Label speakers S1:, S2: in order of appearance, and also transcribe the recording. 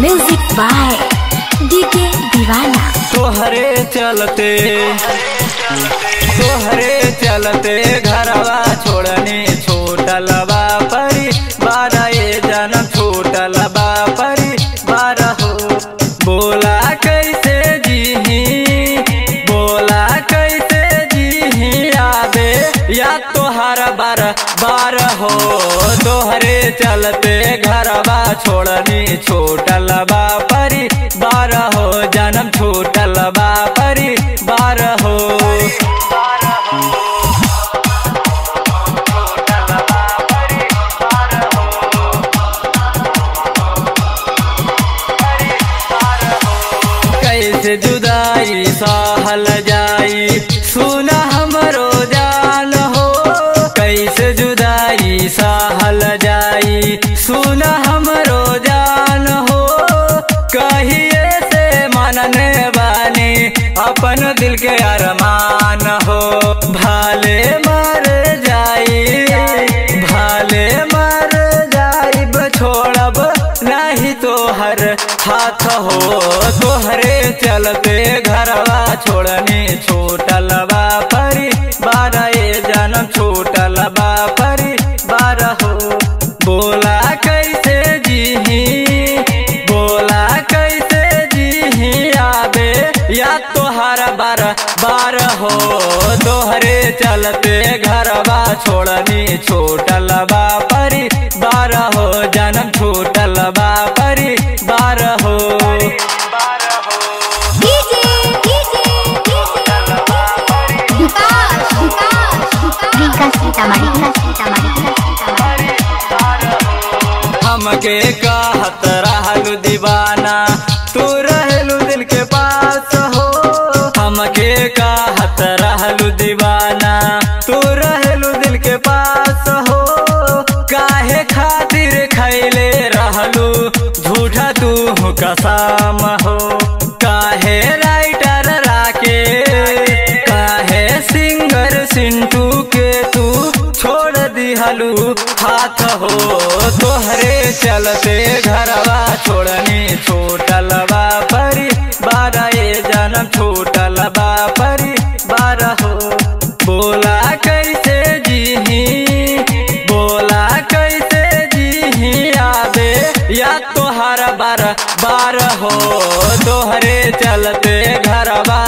S1: Music by DK दीवाना
S2: तोहरे चलते तोहरे चलते घरवा बोला कैसे जीही? बोला कैसे जीही? आबे, या तोहर बार बार हो तोहरे चलते घरवा छोड़नी छोटल कैसे जुदाई सहल जाई। सुना हमरो जान हो, कैसे जुदाई सहल जाई। सुना हमरो जान हो, कहिए से मनने बानी, अपन दिल के अरमान हो। भाले मर जाई, भाले मर जाइब छोड़ब नहीं तोहर हाथ हो। तोहरे चलते घरवा छोड़नी छोटल बा परी, बारह ये जन्म छोटल बा परी, बारह हो। बोला कैसे जीही? बोला कैसे जीही आबे? या तोहर बार बार हो। तोहरे चलते घरवा छोड़नी छोटल बा हमके कहत रहलू दीवाना, तू रहलू दिल के पास हो। हमके कहत रहलू दीवाना, तू रहलू दिल के पास हो। काहे खातिर खैले रहलू, झूठा तू कसम हो। दिहलू हाथ हो, तोहरे चलते घरवा छोड़नी छोटल बा परी, बारह ये जन्म छोटल बा परी, बारह हो। बोला कैसे जीही बोला कैसे जीही आबे, या तोहर बार बार हो, तोहरे चलते घरवा